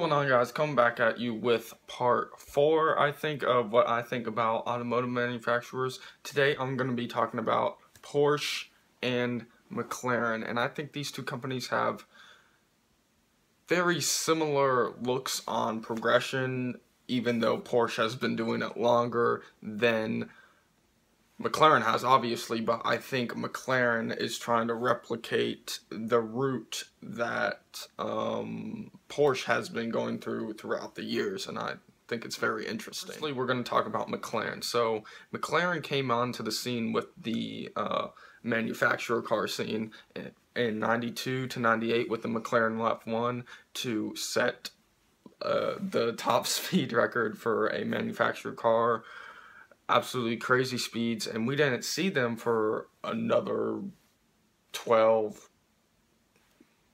going on guys? Coming back at you with part four i think of what i think about automotive manufacturers. Today i'm going to be talking about porsche and mclaren and i think these two companies have very similar looks on progression even though porsche has been doing it longer than McLaren has obviously, but I think McLaren is trying to replicate the route that um, Porsche has been going through throughout the years, and I think it's very interesting. Firstly, we're going to talk about McLaren. So McLaren came onto the scene with the uh, manufacturer car scene in, in 92 to 98 with the McLaren F1 to set uh, the top speed record for a manufactured car absolutely crazy speeds, and we didn't see them for another 12,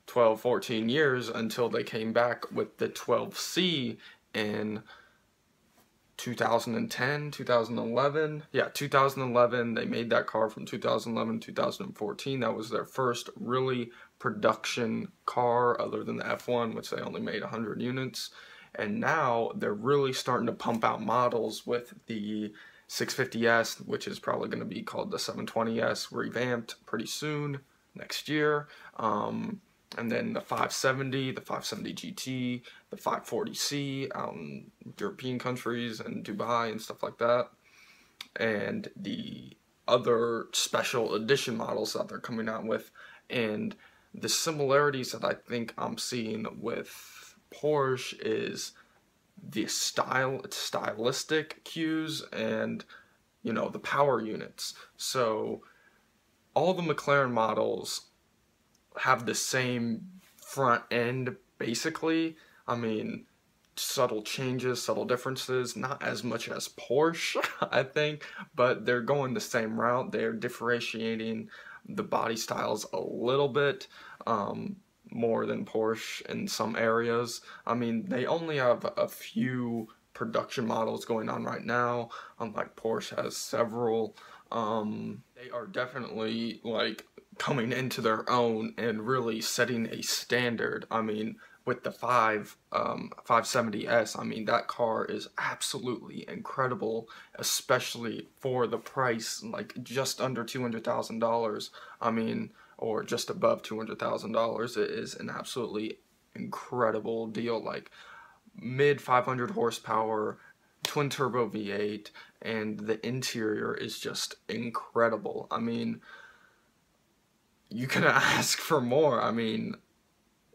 12, 14 years until they came back with the 12C in 2010, 2011. Yeah, 2011. They made that car from 2011 2014. That was their first really production car other than the F1, which they only made 100 units. And now they're really starting to pump out models with the 650S, which is probably going to be called the 720S, revamped pretty soon next year. Um, and then the 570, the 570 GT, the 540C out in European countries and Dubai and stuff like that. And the other special edition models that they're coming out with. And the similarities that I think I'm seeing with Porsche is the style stylistic cues and you know the power units. So all the McLaren models have the same front end basically. I mean subtle changes subtle differences not as much as Porsche I think but they're going the same route. They're differentiating the body styles a little bit. Um, more than Porsche in some areas. I mean, they only have a few production models going on right now, unlike Porsche has several. Um, they are definitely like coming into their own and really setting a standard. I mean, with the 5 um, 570S, I mean, that car is absolutely incredible, especially for the price, like just under $200,000. I mean, or just above $200,000, it is an absolutely incredible deal. Like mid 500 horsepower, twin turbo V8, and the interior is just incredible. I mean, you can ask for more. I mean,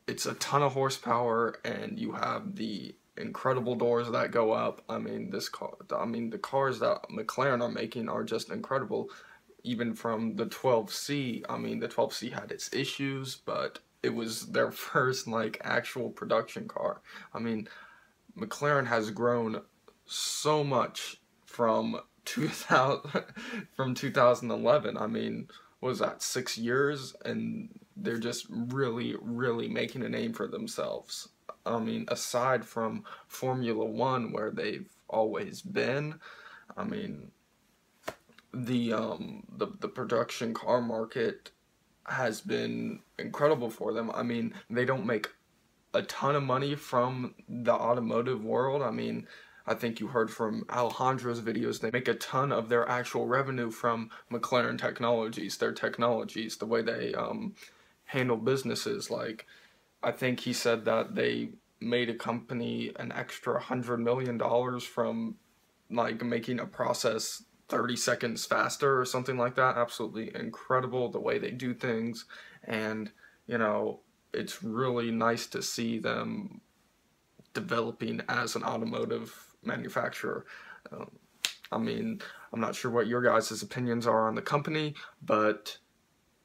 it's a ton of horsepower, and you have the incredible doors that go up. I mean, this car. I mean, the cars that McLaren are making are just incredible even from the 12C. I mean, the 12C had its issues, but it was their first like actual production car. I mean, McLaren has grown so much from 2000 from 2011. I mean, was that 6 years and they're just really really making a name for themselves. I mean, aside from Formula 1 where they've always been, I mean, the um the the production car market has been incredible for them. I mean, they don't make a ton of money from the automotive world. I mean, I think you heard from Alejandro's videos, they make a ton of their actual revenue from McLaren Technologies, their technologies, the way they um, handle businesses. Like, I think he said that they made a company an extra $100 million from like making a process 30 seconds faster or something like that. Absolutely incredible the way they do things. And, you know, it's really nice to see them developing as an automotive manufacturer. Um, I mean, I'm not sure what your guys' opinions are on the company, but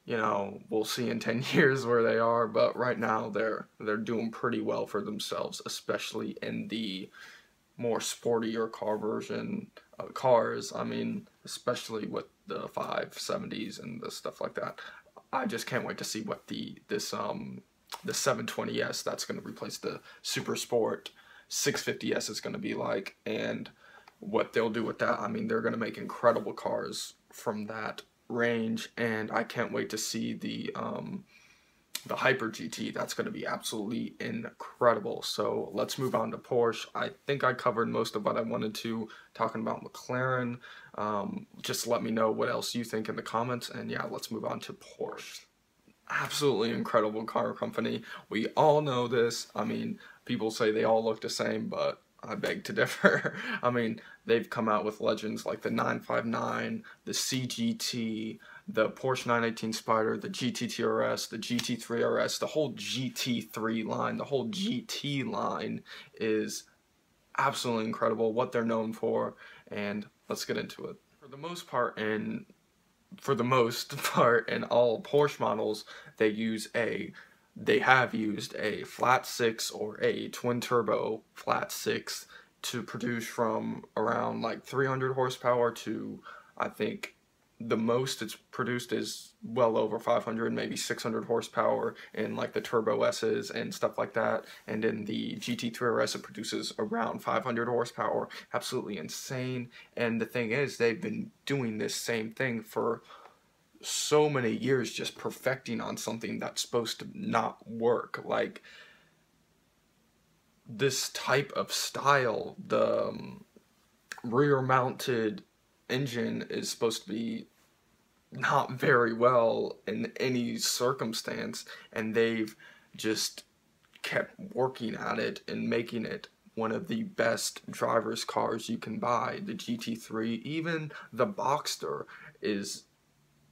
you know, we'll see in 10 years where they are, but right now they're they're doing pretty well for themselves, especially in the more sportier car version uh, cars. I mean, especially with the 570s and the stuff like that. I just can't wait to see what the this um the 720s that's going to replace the Super Sport 650s is going to be like, and what they'll do with that. I mean, they're going to make incredible cars from that range, and I can't wait to see the um the Hyper GT, that's going to be absolutely incredible. So let's move on to Porsche. I think I covered most of what I wanted to talking about McLaren. Um, just let me know what else you think in the comments. And yeah, let's move on to Porsche. Absolutely incredible car company. We all know this. I mean, people say they all look the same, but I beg to differ. I mean, they've come out with legends like the 959, the CGT, the Porsche 918 Spyder, the GT3 RS, the GT3 RS, the whole GT3 line, the whole mm-hmm. GT line is absolutely incredible, what they're known for, and let's get into it. For the most part, in for the most part in all Porsche models, they use a they have used a flat six or a twin turbo flat six to produce from around like 300 horsepower to I think the most it's produced is well over 500 maybe 600 horsepower in like the turbo s's and stuff like that. And in the gt3 rs it produces around 500 horsepower. Absolutely insane. And the thing is they've been doing this same thing for so many years just perfecting on something that's supposed to not work. Like this type of style the um, rear mounted engine is supposed to be not very well in any circumstance and they've just kept working at it and making it one of the best driver's cars you can buy. The GT3 even the Boxster is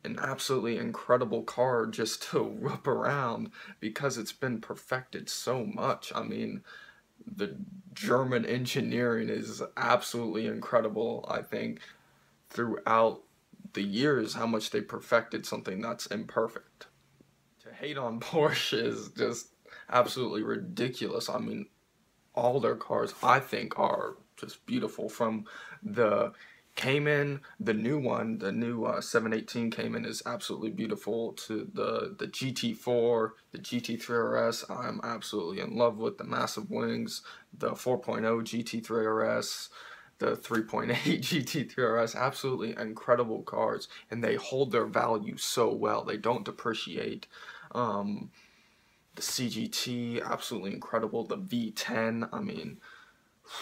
an absolutely incredible car just to whip around because it's been perfected so much. I mean the German engineering is absolutely incredible I think throughout the years how much they perfected something that's imperfect. To hate on Porsche is just absolutely ridiculous. I mean, all their cars I think are just beautiful from the Cayman, the new one, the new uh, 718 Cayman is absolutely beautiful to the, the GT4, the GT3 RS, I'm absolutely in love with the massive wings, the 4.0 GT3 RS, the 3.8 GT3 RS, absolutely incredible cars, and they hold their value so well. They don't depreciate. Um, the CGT, absolutely incredible. The V10, I mean,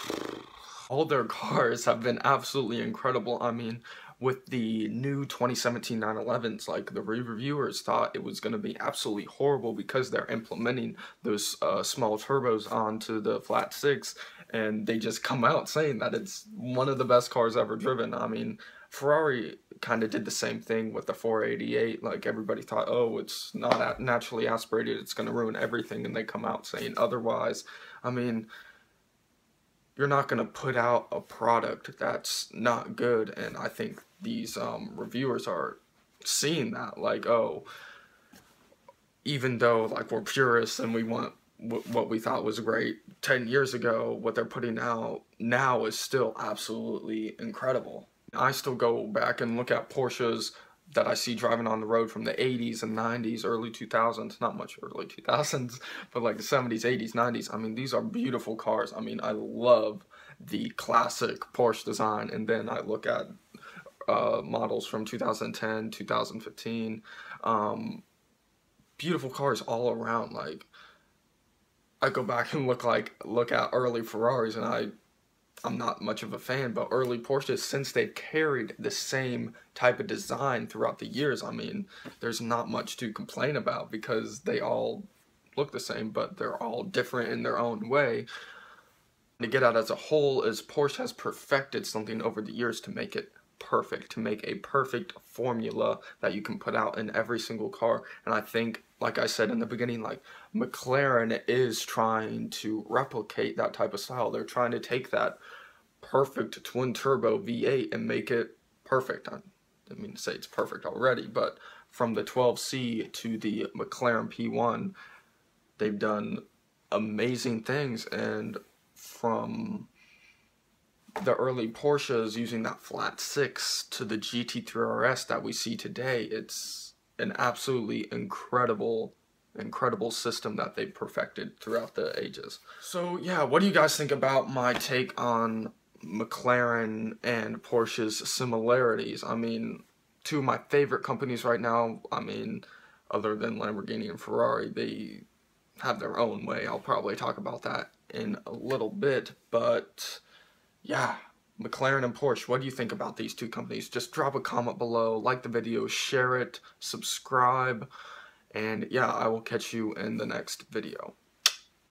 all their cars have been absolutely incredible. I mean, with the new 2017 911s, like the reviewers thought it was going to be absolutely horrible because they're implementing those uh, small turbos onto the flat six, and they just come out saying that it's one of the best cars ever driven. I mean, Ferrari kind of did the same thing with the 488. Like everybody thought, oh, it's not naturally aspirated, it's going to ruin everything, and they come out saying otherwise. I mean, you're not going to put out a product that's not good, and I think these um, reviewers are seeing that. Like, oh, even though like we're purists and we want what we thought was great 10 years ago, what they're putting out now is still absolutely incredible. I still go back and look at Porsches that I see driving on the road from the 80s and 90s, early 2000s, not much early 2000s, but like the 70s, 80s, 90s. I mean, these are beautiful cars. I mean, I love the classic Porsche design, and then I look at uh, models from 2010, 2015. Um, beautiful cars all around. Like, I go back and look like look at early Ferraris, and I I'm not much of a fan, but early Porsches, since they've carried the same type of design throughout the years, I mean, there's not much to complain about because they all look the same, but they're all different in their own way. To get out as a whole is Porsche has perfected something over the years to make it perfect, to make a perfect formula that you can put out in every single car. And I think, like I said in the beginning, like McLaren is trying to replicate that type of style. They're trying to take that perfect twin turbo V8 and make it perfect. I didn't mean to say it's perfect already, but from the 12C to the McLaren P1, they've done amazing things. And from the early Porsches using that flat six to the GT3 RS that we see today, it's an absolutely incredible, incredible system that they perfected throughout the ages. So yeah, what do you guys think about my take on McLaren and Porsche's similarities? I mean, two of my favorite companies right now, I mean, other than Lamborghini and Ferrari. They have their own way. I'll probably talk about that in a little bit, but yeah, McLaren and Porsche, what do you think about these two companies? Just drop a comment below, like the video, share it, subscribe, and yeah, I will catch you in the next video.